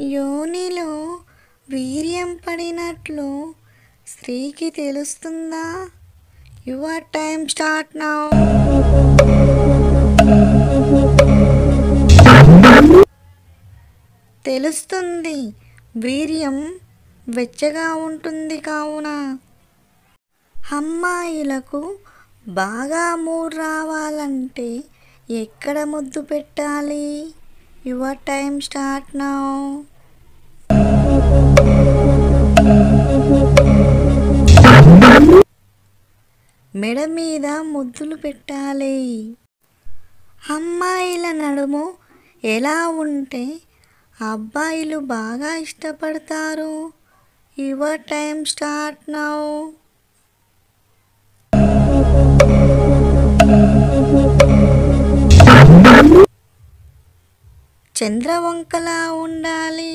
యోనిలో వీర్యం పడినట్లు స్త్రీకి తెలుస్తుందా? యువర్ టైం స్టార్ట్ నా. తెలుస్తుంది వీర్యం వెచ్చగా ఉంటుంది కావున. అమ్మాయిలకు బాగా మూడ్ రావాలంటే ఎక్కడ ముద్దు పెట్టాలి? Your time start now. మెడ మీద ముద్దులు పెట్టాలి. అమ్మాయిల నడుము ఎలా ఉంటే అబ్బాయిలు బాగా ఇష్టపడతారు. Your time start now. చంద్రవంకలా ఉండాలి.